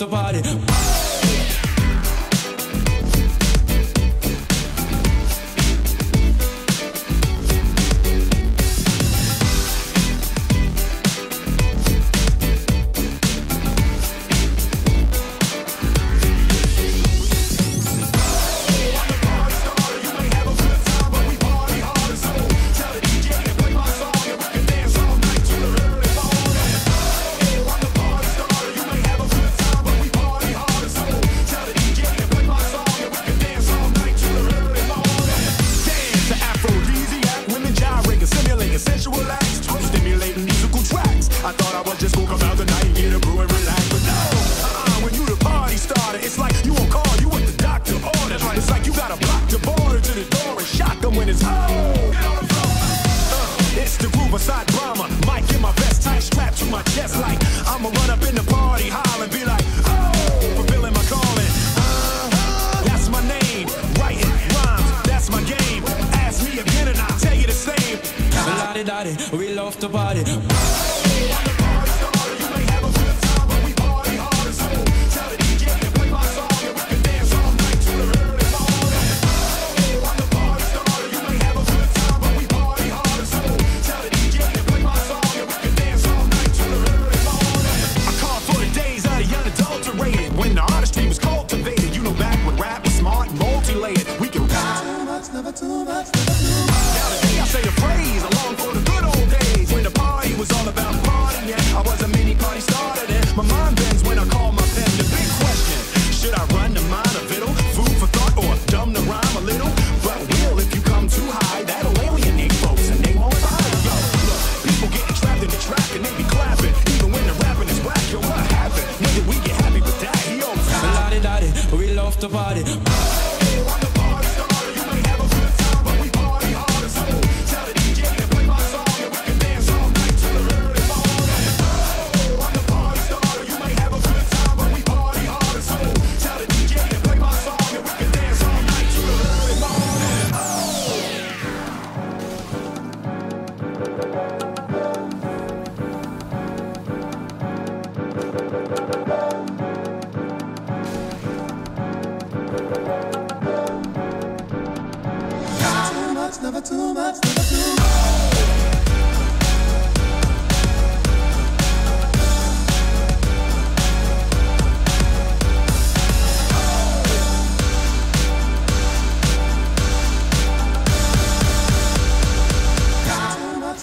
the body. when it's oh, uh, It's the groove aside drama. Mike in my vest tight strapped to my chest like I'ma run up in the party, holler and be like, oh, fulfilling my calling. Uh, that's my name, writing rhymes, that's my game. Ask me again and I'll tell you the same. We love to party. too much. never too much, never too much.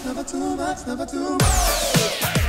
never too much, never too much.